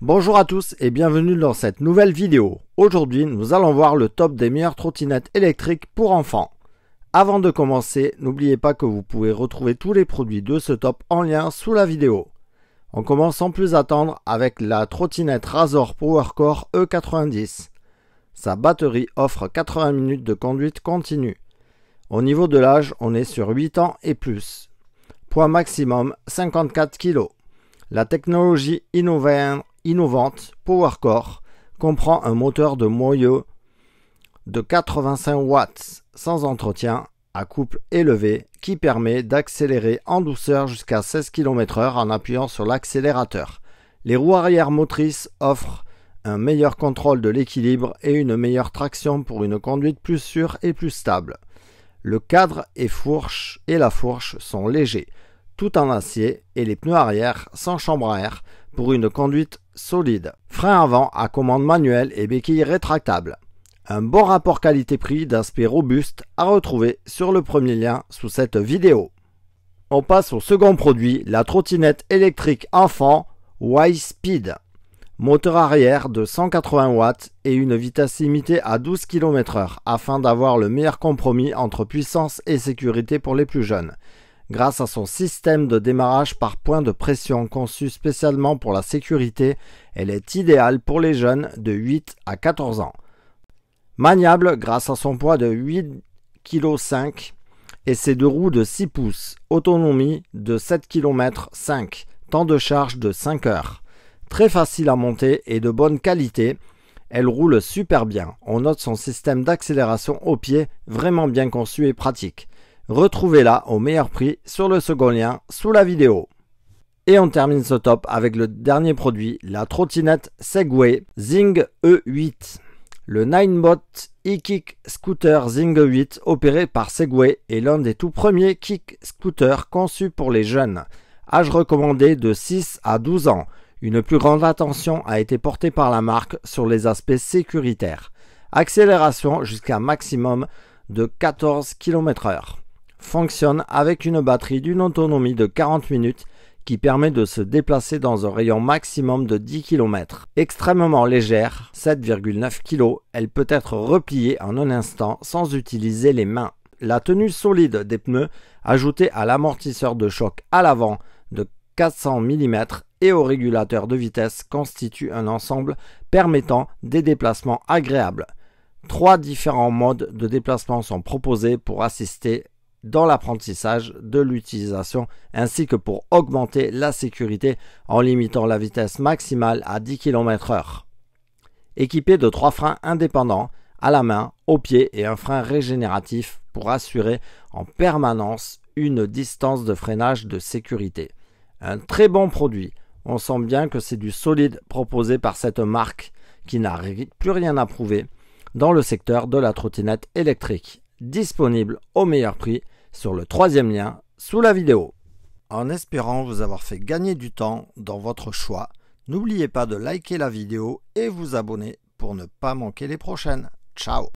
Bonjour à tous et bienvenue dans cette nouvelle vidéo. Aujourd'hui, nous allons voir le top des meilleures trottinettes électriques pour enfants. Avant de commencer, n'oubliez pas que vous pouvez retrouver tous les produits de ce top en lien sous la vidéo. On commence sans plus attendre avec la trottinette Razor PowerCore E90. Sa batterie offre 80 minutes de conduite continue. Au niveau de l'âge, on est sur 8 ans et plus. Poids maximum 54 kg. La technologie innovante innovante PowerCore comprend un moteur de moyeu de 85 watts sans entretien à couple élevé qui permet d'accélérer en douceur jusqu'à 16 km/h en appuyant sur l'accélérateur. Les roues arrière motrices offrent un meilleur contrôle de l'équilibre et une meilleure traction pour une conduite plus sûre et plus stable. Le cadre et fourche et la fourche sont légers, tout en acier, et les pneus arrière sans chambre à air pour une conduite solide. Frein avant à commande manuelle et béquille rétractable. Un bon rapport qualité-prix d'aspect robuste à retrouver sur le premier lien sous cette vidéo. On passe au second produit, la trottinette électrique enfant Y-Speed. Moteur arrière de 180 watts et une vitesse limitée à 12 km/h afin d'avoir le meilleur compromis entre puissance et sécurité pour les plus jeunes grâce à son système de démarrage par point de pression conçu spécialement pour la sécurité, elle est idéale pour les jeunes de 8 à 14 ans. Maniable grâce à son poids de 8,5 kg et ses deux roues de 6 pouces, autonomie de 7 km 5, temps de charge de 5 heures. Très facile à monter et de bonne qualité, elle roule super bien. On note son système d'accélération au pied vraiment bien conçu et pratique. Retrouvez-la au meilleur prix sur le second lien sous la vidéo. Et on termine ce top avec le dernier produit, la trottinette Segway Zing E8. Le Ninebot e-kick scooter Zing E8 opéré par Segway est l'un des tout premiers kick scooters conçus pour les jeunes. Âge recommandé de 6 à 12 ans. Une plus grande attention a été portée par la marque sur les aspects sécuritaires. Accélération jusqu'à maximum de 14 km/h fonctionne avec une batterie d'une autonomie de 40 minutes qui permet de se déplacer dans un rayon maximum de 10 km. Extrêmement légère, 7,9 kg, elle peut être repliée en un instant sans utiliser les mains. La tenue solide des pneus, ajoutée à l'amortisseur de choc à l'avant de 400 mm et au régulateur de vitesse, constitue un ensemble permettant des déplacements agréables. Trois différents modes de déplacement sont proposés pour assister dans l'apprentissage de l'utilisation ainsi que pour augmenter la sécurité en limitant la vitesse maximale à 10 km/h. Équipé de trois freins indépendants à la main, au pied et un frein régénératif pour assurer en permanence une distance de freinage de sécurité. Un très bon produit. On sent bien que c'est du solide proposé par cette marque qui n'a plus rien à prouver dans le secteur de la trottinette électrique disponible au meilleur prix sur le troisième lien sous la vidéo. En espérant vous avoir fait gagner du temps dans votre choix, n'oubliez pas de liker la vidéo et vous abonner pour ne pas manquer les prochaines. Ciao